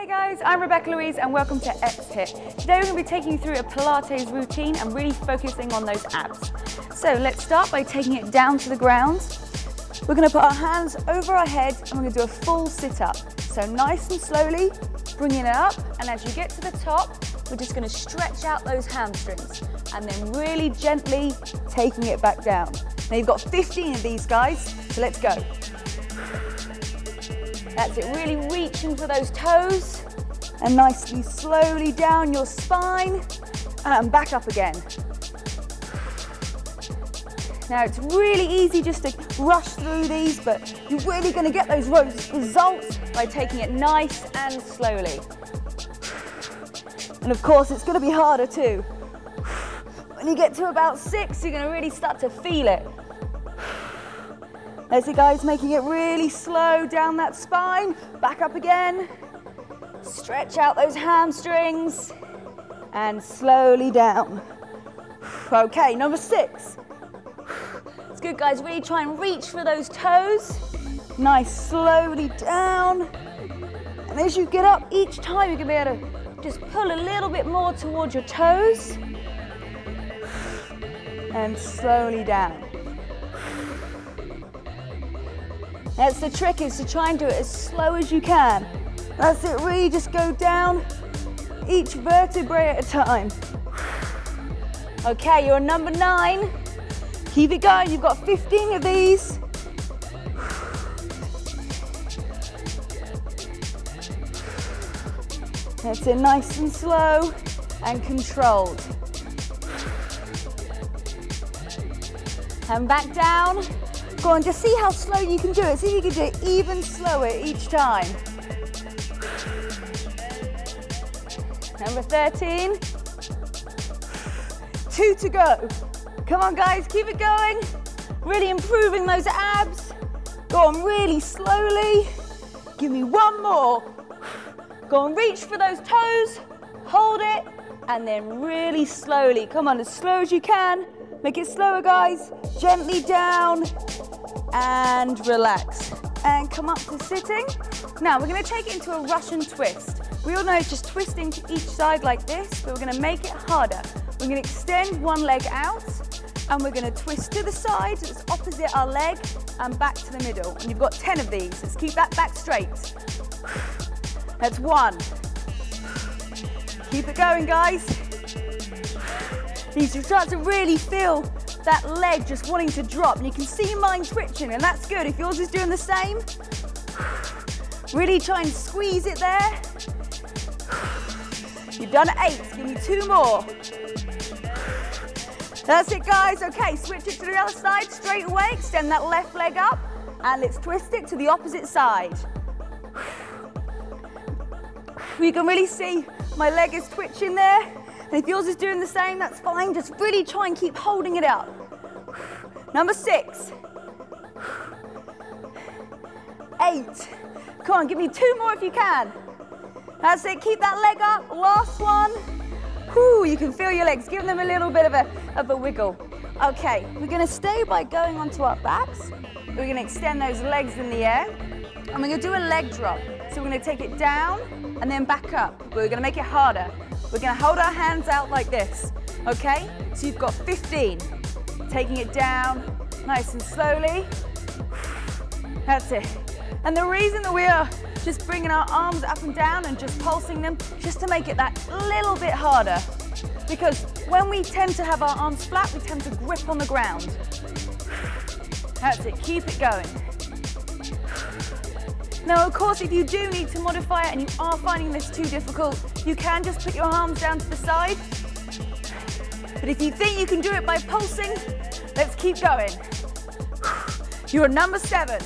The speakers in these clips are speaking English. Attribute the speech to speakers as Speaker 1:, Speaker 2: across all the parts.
Speaker 1: Hey guys, I'm Rebecca Louise and welcome to X-Hit. Today we're going to be taking you through a Pilates routine and really focusing on those abs. So let's start by taking it down to the ground. We're going to put our hands over our head and we're going to do a full sit-up. So nice and slowly, bringing it up and as you get to the top, we're just going to stretch out those hamstrings and then really gently taking it back down. Now you've got 15 of these guys, so let's go. That's it, really reaching for those toes and nicely slowly down your spine uh, and back up again. Now it's really easy just to rush through these, but you're really gonna get those results by taking it nice and slowly. And of course, it's gonna be harder too. When you get to about six, you're gonna really start to feel it. There's it guys, making it really slow down that spine, back up again. Stretch out those hamstrings and slowly down. Okay, number six. It's good guys, really try and reach for those toes. Nice, slowly down. And as you get up each time, you're gonna be able to just pull a little bit more towards your toes and slowly down. That's the trick is to try and do it as slow as you can. That's it, really just go down each vertebrae at a time. Okay, you're number nine. Keep it going, you've got 15 of these. That's it, nice and slow and controlled. And back down. Go on, just see how slow you can do it. See if you can do it even slower each time. Number 13. Two to go. Come on guys, keep it going. Really improving those abs. Go on really slowly. Give me one more. Go on, reach for those toes. Hold it. And then really slowly. Come on, as slow as you can. Make it slower, guys. Gently down and relax. And come up to sitting. Now, we're gonna take it into a Russian twist. We all know it's just twisting to each side like this, but we're gonna make it harder. We're gonna extend one leg out, and we're gonna twist to the side, that's opposite our leg, and back to the middle. And you've got 10 of these. Let's keep that back straight. That's one. Keep it going, guys. You start to really feel that leg just wanting to drop. And you can see mine twitching, and that's good. If yours is doing the same, really try and squeeze it there. You've done eight, give me two more. That's it, guys. Okay, switch it to the other side straight away. Extend that left leg up, and let's twist it to the opposite side. You can really see my leg is twitching there. And if yours is doing the same, that's fine. Just really try and keep holding it out. Number six. Eight. Come on, give me two more if you can. That's it, keep that leg up. Last one. Whew, you can feel your legs. Give them a little bit of a, of a wiggle. Okay, we're gonna stay by going onto our backs. We're gonna extend those legs in the air. And we're gonna do a leg drop. So we're gonna take it down and then back up. But We're gonna make it harder. We're gonna hold our hands out like this, okay? So you've got 15. Taking it down, nice and slowly. That's it. And the reason that we are just bringing our arms up and down and just pulsing them, just to make it that little bit harder. Because when we tend to have our arms flat, we tend to grip on the ground. That's it, keep it going. Now, of course, if you do need to modify it and you are finding this too difficult, you can just put your arms down to the side. But if you think you can do it by pulsing, let's keep going. You're number seven.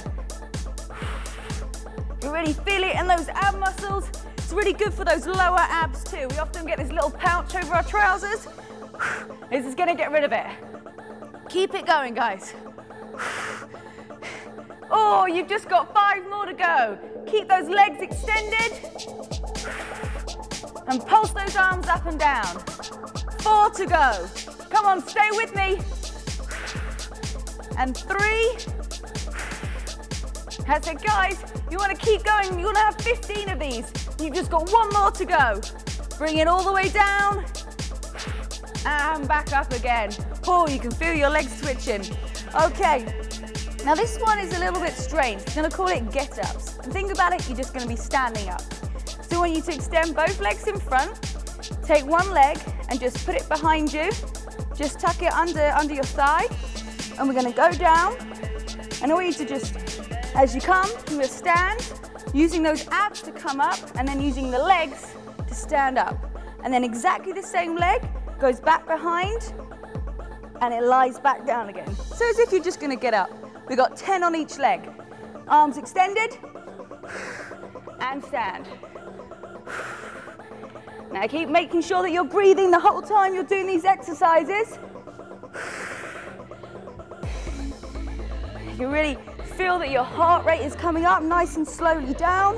Speaker 1: You really feel it in those ab muscles. It's really good for those lower abs too. We often get this little pouch over our trousers. This is gonna get rid of it. Keep it going, guys. Oh, you've just got five more to go. Keep those legs extended. And pulse those arms up and down. Four to go. Come on, stay with me. And three. That's it, guys. You want to keep going. You want to have 15 of these. You've just got one more to go. Bring it all the way down and back up again. Oh, you can feel your legs twitching. Okay, now this one is a little bit strange. I'm gonna call it get-ups. And think about it, you're just gonna be standing up. I want you to extend both legs in front, take one leg and just put it behind you. Just tuck it under, under your thigh. And we're gonna go down. And I want you to just, as you come, you're stand, using those abs to come up, and then using the legs to stand up. And then exactly the same leg, goes back behind, and it lies back down again. So as if you're just gonna get up. We've got 10 on each leg. Arms extended, and stand. Now keep making sure that you're breathing the whole time you're doing these exercises. You really feel that your heart rate is coming up nice and slowly down.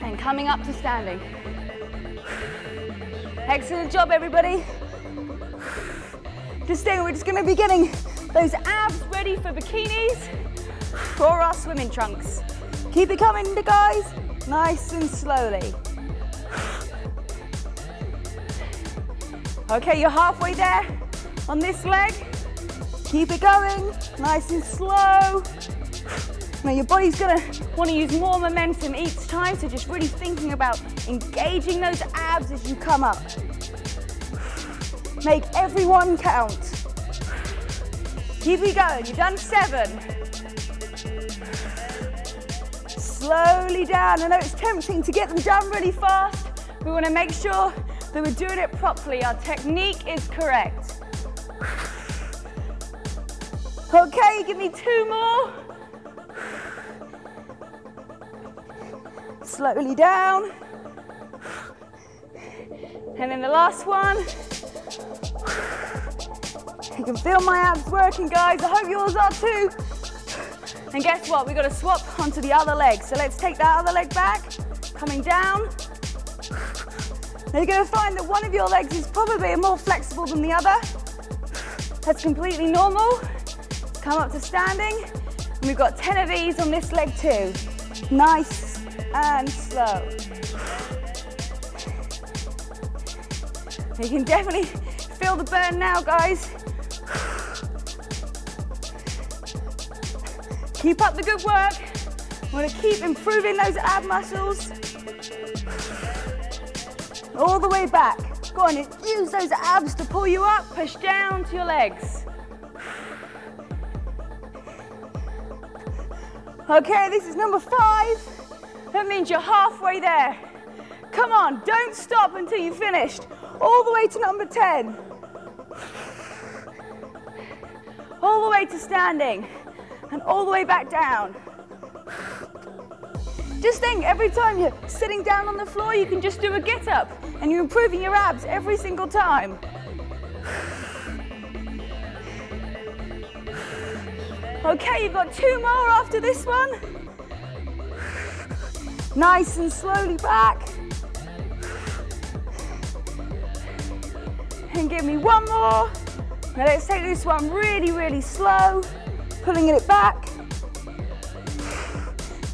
Speaker 1: And coming up to standing. Excellent job, everybody. Just staying, we're just gonna be getting those abs ready for bikinis or our swimming trunks. Keep it coming, guys, nice and slowly. Okay, you're halfway there on this leg. Keep it going, nice and slow. Now your body's gonna wanna use more momentum each time, so just really thinking about engaging those abs as you come up. Make everyone count. Keep it going, you've done seven. Slowly down. I know it's tempting to get them done really fast. We wanna make sure that we're doing it properly. Our technique is correct. Okay, give me two more. Slowly down. And then the last one. You can feel my abs working, guys. I hope yours are too. And guess what? We've got to swap onto the other leg. So let's take that other leg back, coming down. Now you're going to find that one of your legs is probably more flexible than the other. That's completely normal. Come up to standing. And we've got 10 of these on this leg too. Nice and slow. You can definitely feel the burn now, guys. Keep up the good work. We Want to keep improving those ab muscles. All the way back. Go on, use those abs to pull you up. Push down to your legs. Okay, this is number five. That means you're halfway there. Come on, don't stop until you've finished. All the way to number 10. All the way to standing and all the way back down. Just think, every time you're sitting down on the floor, you can just do a get up and you're improving your abs every single time. Okay, you've got two more after this one. Nice and slowly back. And give me one more. Now let's take this one really, really slow pulling it back.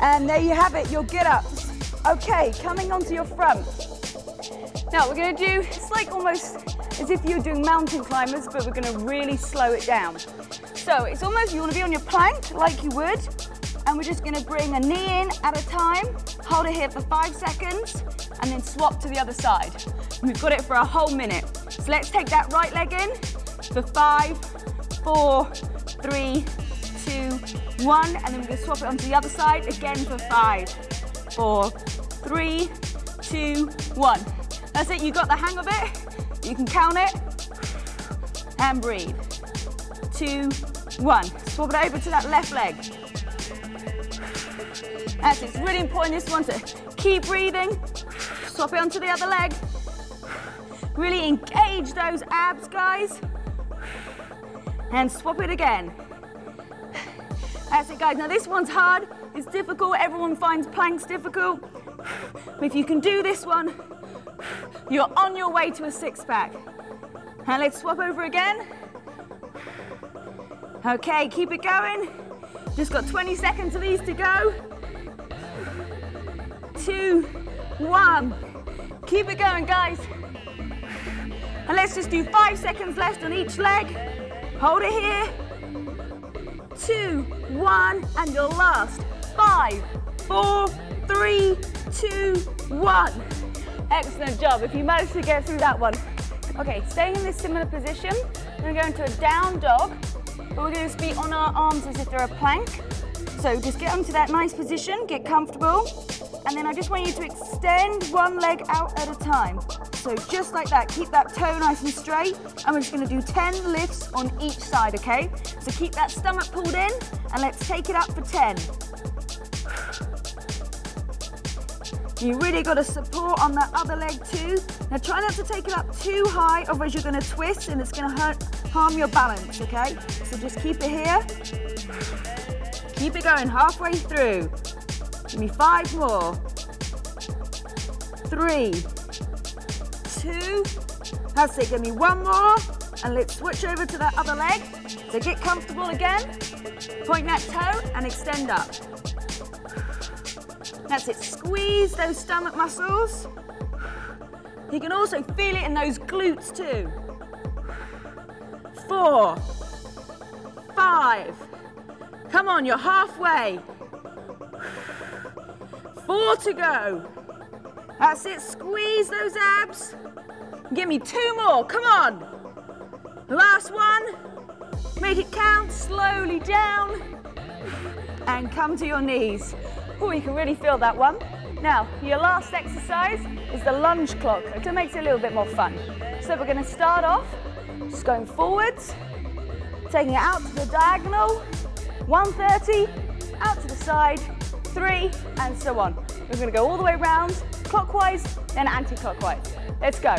Speaker 1: And there you have it, your get-ups. Okay, coming onto your front. Now we're gonna do, it's like almost as if you're doing mountain climbers, but we're gonna really slow it down. So it's almost, you wanna be on your plank like you would, and we're just gonna bring a knee in at a time, hold it here for five seconds, and then swap to the other side. We've got it for a whole minute. So let's take that right leg in for five, four, three, one, and then we're gonna swap it onto the other side again for five, four, three, two, one. That's it, you got the hang of it. You can count it and breathe. Two, one. Swap it over to that left leg. That's it, it's really important this one to keep breathing. Swap it onto the other leg. Really engage those abs, guys. And swap it again. That's it, guys. Now, this one's hard. It's difficult. Everyone finds planks difficult. But if you can do this one, you're on your way to a six-pack. Now, let's swap over again. Okay, keep it going. Just got 20 seconds of these to go. Two, one. Keep it going, guys. And let's just do five seconds left on each leg. Hold it here. Two, one, and your last. Five, four, three, two, one. Excellent job. If you manage to get through that one. Okay, staying in this similar position, we're going to a down dog, but we're going to be on our arms as if they're a plank. So just get onto that nice position, get comfortable, and then I just want you to extend one leg out at a time. So just like that, keep that toe nice and straight. And we're just gonna do 10 lifts on each side, okay? So keep that stomach pulled in and let's take it up for 10. You really got to support on that other leg too. Now try not to take it up too high, otherwise you're going to twist and it's going to hurt, harm your balance, okay? So just keep it here. Keep it going halfway through. Give me five more. Three, two, that's it. Give me one more, and let's switch over to that other leg. So get comfortable again. Point that toe and extend up. That's it. Squeeze those stomach muscles. You can also feel it in those glutes too. Four, five. Come on, you're halfway. Four to go. That's it, squeeze those abs. Give me two more, come on. Last one. Make it count, slowly down. And come to your knees. Oh, you can really feel that one. Now, your last exercise is the lunge clock. It makes it a little bit more fun. So we're gonna start off just going forwards, taking it out to the diagonal, 130, out to the side, three, and so on. We're gonna go all the way around, clockwise, then anti-clockwise. Let's go.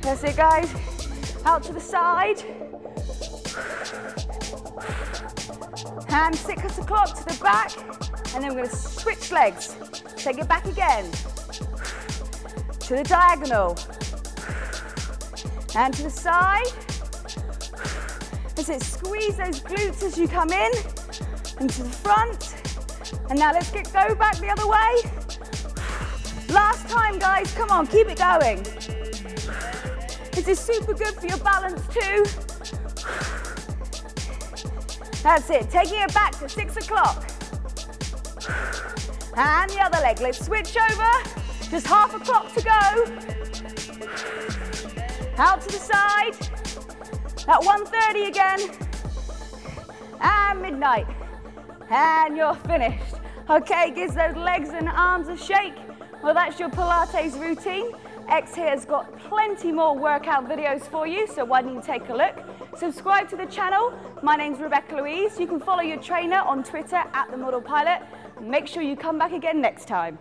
Speaker 1: That's it, guys. Out to the side. Hand six o'clock to the back, and then we're gonna switch legs. Take it back again. To the diagonal. And to the side. That's it, squeeze those glutes as you come in, and to the front. And now let's get go back the other way. Last time, guys, come on, keep it going. This is super good for your balance too. That's it, taking it back to six o'clock. And the other leg, let's switch over. Just half a clock to go. Out to the side. At 1.30 again. And midnight. And you're finished. Okay, gives those legs and arms a shake. Well, that's your Pilates routine. X-Hit has got plenty more workout videos for you, so why don't you take a look? Subscribe to the channel. My name's Rebecca Louise. You can follow your trainer on Twitter at The Model Pilot. Make sure you come back again next time.